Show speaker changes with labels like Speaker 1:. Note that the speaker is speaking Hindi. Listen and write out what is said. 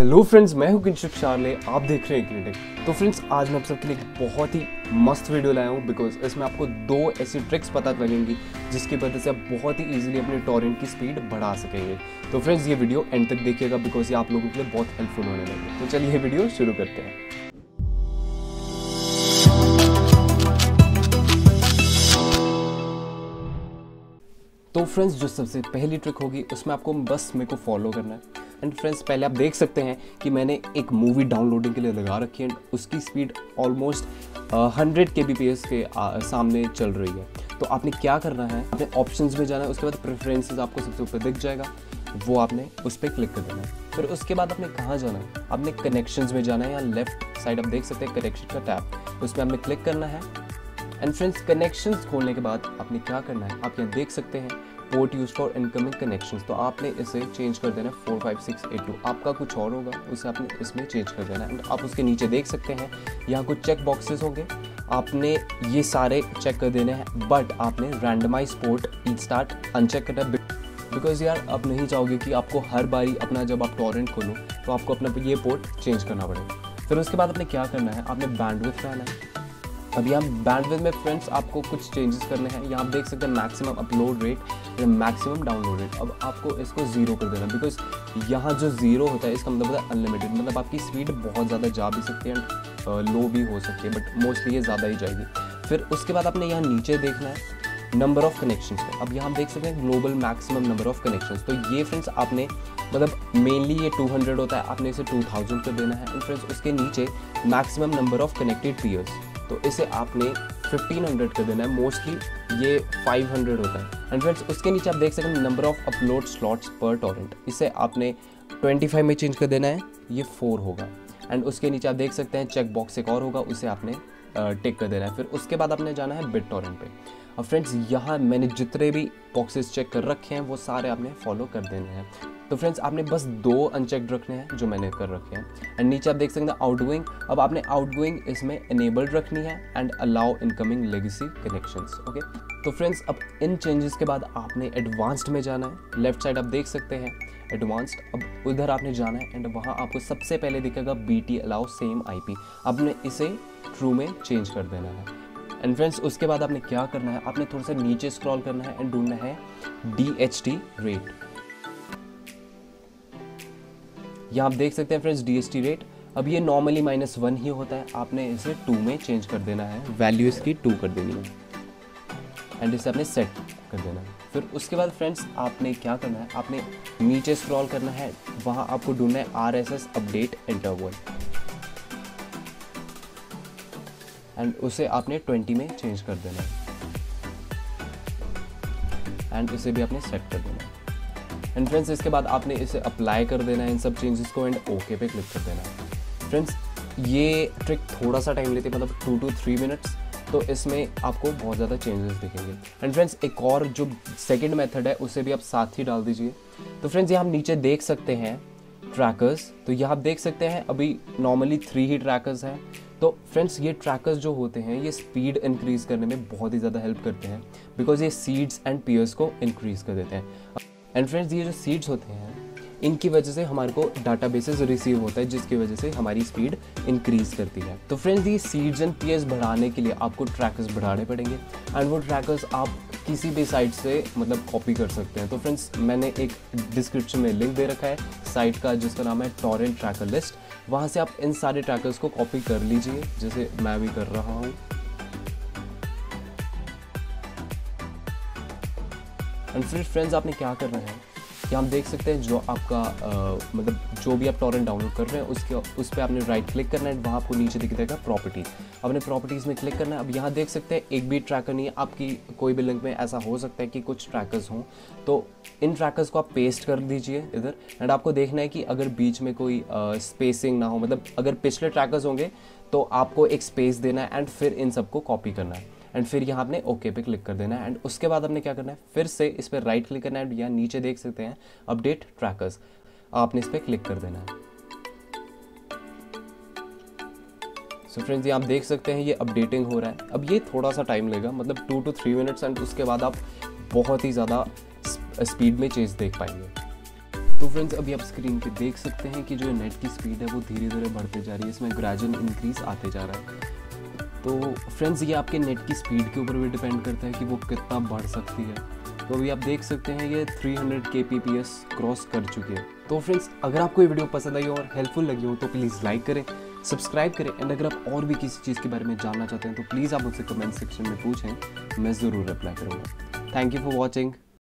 Speaker 1: हेलो फ्रेंड्स मैं हूँ किंशुक शार्ले आप देख रहे हैं क्लिनिक तो फ्रेंड्स आज मैं आप सबके लिए एक बहुत ही मस्त वीडियो लाया हूँ बिकॉज़ इसमें आपको दो ऐसी ट्रिक्स पता लगेंगी जिसकी वजह से आप बहुत ही इजीली अपने टॉरेंट की स्पीड बढ़ा सकेंगे। तो फ्रेंड्स ये वीडियो एंड तक देखिएगा बिकॉज़ ये आप लोगों के लिए बहुत हेल्पफुल होने लगे तो चलिए वीडियो शुरू करते हैं। तो फ्रेंड्स जो सबसे पहली ट्रिक होगी, उसमें आपको बस मेरे को फॉलो करना है। एंड फ्रेंड्स पहले आप देख सकते हैं कि मैंने एक मूवी डाउनलोडिंग के लिए लगा रखी है एंड उसकी speed almost hundred K B के सामने चल रही है। तो आपने क्या करना है? आपने ऑप्शंस में जाना है, उसके बाद प्रेफरेंसेस आपको सबसे ऊपर दिख जाएगा। वो आपने उस पर क्लिक कर देना है। फिर उसके बाद आपने कहाँ जाना है? आपने कनेक्शंस में जाना है या लेफ़्ट साइड आप देख सकते हैं कनेक्शन का टैप उस पर आपने क्लिक करना है। एंड फ्रेंड्स कनेक्शंस खोलने के बाद आपने क्या करना है? आप यहाँ देख सकते हैं port use for incoming connection तो आपने इसे चेंज कर देना four five six eight two आपका कुछ और होगा, उसे आपने इसमें चेंज कर देना। एंड आप उसके नीचे देख सकते हैं, यहाँ कुछ चेक बॉक्सेस होंगे। आपने ये सारे चेक कर देने हैं बट आपने रैंडमाइज पोर्ट स्टार्ट अनचेक करना। बिकॉज़ यार, आप नहीं चाहोगे कि आपको हर बारी अपना जब आप टॉरेंट खोलो तो आपको अपना ये पोर्ट चेंज करना पड़ेगा। फिर उसके बाद आपने क्या करना है? आपने बैंडविथ रहना है। अब यहाँ बैंडविथ में फ्रेंड्स आपको कुछ चेंजेस करने हैं। यहाँ आप देख सकते हैं maximum upload rate maximum download rate अब आपको इसको ज़ीरो कर देना बिकॉज़ यहाँ जो ज़ीरो होता है, इसका मतलब होता है अनलिमिटेड मतलब आपकी स्पीड बहुत ज़्यादा जा भी सकती है एंड लो भी हो सकती है बट मोस्टली ये ज़्यादा ही जाएगी। फिर उसके बाद आपने यहाँ नीचे देखना है नंबर ऑफ़ कनेक्शन पे। अब यहाँ देख सकते हैं global maximum number of connection तो ये फ्रेंड्स आपने मतलब मेनली ये 200 होता है, आपने इसे 2000 कर देना है। एंड फ्रेंड्स उसके नीचे maximum number of connected peers तो इसे आपने 1500 कर देना है। मोस्टली ये 500 होता है। एंड फ्रेंड्स उसके नीचे आप देख सकते हैं नंबर ऑफ़ अपलोड स्लॉट्स पर टॉरेंट इसे आपने 25 में चेंज कर देना है। ये 4 होगा। एंड उसके नीचे आप देख सकते हैं चेक बॉक्स एक और होगा। उसे आपने टिक कर देना है। फिर उसके बाद आपने जाना है बिट टॉरेंट पे। अब फ्रेंड्स यहाँ मैंने जितने भी बॉक्सेस चेक कर रखे हैं, वो सारे आपने फॉलो कर देने हैं। तो फ्रेंड्स आपने बस दो अनचेक्ड रखने हैं जो मैंने कर रखे हैं। एंड नीचे आप देख सकते हैं आउटगोइंग अब आपने आउटगोइंग इसमें इनेबल्ड रखनी है and allow incoming legacy connections okay तो फ्रेंड्स अब इन चेंजेस के बाद आपने एडवांस्ड में जाना है। लेफ़्ट साइड आप देख सकते हैं। एडवांस्ड अब उधर आपने जाना है एंड वहाँ आपको सबसे पहले दिखेगा B T allow same I P आपने इसे ट्रू में चेंज कर देना है। एंड फ्रेंड्स उसके बाद आपने क्या करना है? आपने थोड़ा सा नीचे स्क्रॉल करना है एंड ढूंढना है डी एच टी रेट यहाँ आप देख सकते हैं फ्रेंड्स डीएसटी रेट अब ये नॉर्मली माइनस वन ही होता है। आपने इसे टू में चेंज कर देना है। वैल्यू इसकी टू कर देनी है। एंड इसे आपने सेट कर देना है। फिर उसके बाद फ्रेंड्स आपने क्या करना है? आपने नीचे स्क्रॉल करना है। वहाँ आपको ढूंढना है R S S update interval and उसे आपने ट्वेंटी में चेंज कर देना है। एंड उसे भी आपने सेट कर देना है। एंड फ्रेंड्स इसके बाद आपने इसे अप्लाई कर देना है इन सब चेंजेस को एंड ओके पे क्लिक कर देना है। फ्रेंड्स ये ट्रिक थोड़ा सा टाइम लेती है मतलब टू टू थ्री मिनट्स तो इसमें आपको बहुत ज़्यादा चेंजेस दिखेंगे। एंड फ्रेंड्स एक और जो सेकेंड मेथड है, उसे भी आप साथ ही डाल दीजिए। तो फ्रेंड्स ये हम नीचे देख सकते हैं ट्रैकर्स तो यहाँ आप देख सकते हैं, अभी नॉर्मली थ्री ही ट्रैकर्स हैं। तो फ्रेंड्स ये ट्रैकर्स जो होते हैं, ये स्पीड इंक्रीज़ करने में बहुत ही ज़्यादा हेल्प करते हैं। बिकॉज़ ये सीड्स एंड पियर्स को इंक्रीज़ कर देते हैं। एंड फ्रेंड्स ये जो सीड्स होते हैं, इनकी वजह से हमारे को डाटा बेसिस रिसीव होता है, जिसकी वजह से हमारी स्पीड इंक्रीज करती है। तो फ्रेंड्स ये सीड्स एंड पीएस बढ़ाने के लिए आपको ट्रैकर्स बढ़ाने पड़ेंगे। एंड वो ट्रैकर्स आप किसी भी साइट से मतलब कॉपी कर सकते हैं। तो फ्रेंड्स मैंने एक डिस्क्रिप्शन में लिंक दे रखा है साइट का, जिसका नाम है टॉरेंट ट्रैकर लिस्ट वहाँ से आप इन सारे ट्रैकर्स को कॉपी कर लीजिए। जैसे मैं भी कर रहा हूँ। फिर फ्रेंड्स आपने क्या करना है? कि हम देख सकते हैं जो आपका आ, मतलब जो भी आप टॉरेंट डाउनलोड कर रहे हैं उसके उस पर आपने राइट क्लिक करना है वहाँ आपको नीचे दिख जाएगा प्रॉपर्टीज़ आपने प्रॉपर्टीज़ में क्लिक करना है। अब यहाँ देख सकते हैं एक भी ट्रैकर नहीं है। आपकी कोई भी लिंक में ऐसा हो सकता है कि कुछ ट्रैकर्स हों। तो इन ट्रैकर्स को आप पेस्ट कर दीजिए इधर। एंड आपको देखना है कि अगर बीच में कोई स्पेसिंग ना हो मतलब अगर पिछले ट्रैकर्स होंगे तो आपको एक स्पेस देना है। एंड फिर इन सबको कॉपी करना है। एंड फिर यहाँ आपने ओके पे क्लिक कर देना है। एंड उसके बाद आपने क्या करना है? फिर से इस पर राइट क्लिक करना है। यहाँ नीचे देख सकते हैं अपडेट ट्रैकर्स आपने इस पर क्लिक कर देना है। सो so फ्रेंड्स ये आप देख सकते हैं, ये अपडेटिंग हो रहा है। अब ये थोड़ा सा टाइम लेगा मतलब two two three minutes and उसके बाद आप बहुत ही ज़्यादा स्पीड में चेंज देख पाएँगे। तो फ्रेंड्स अभी आप स्क्रीन पे देख सकते हैं कि जो नेट की स्पीड है, वो धीरे धीरे बढ़ते जा रही है। इसमें ग्रेजुअल इंक्रीज आते जा रहा है। तो फ्रेंड्स ये आपके नेट की स्पीड के ऊपर भी डिपेंड करता है कि वो कितना बढ़ सकती है। तो अभी आप देख सकते हैं, ये 300 हंड्रेड के क्रॉस कर चुकी है। तो फ्रेंड्स अगर आपको ये वीडियो पसंद आई हो और हेल्पफुल लगी हो तो प्लीज़ लाइक करें सब्सक्राइब करें एंड अगर आप और भी किसी चीज़ के बारे में जानना चाहते हैं तो प्लीज़ आप मुझसे कमेंट सेक्शन में पूछें, मैं ज़रूर रिप्लाई करूँगा। Thank you for watching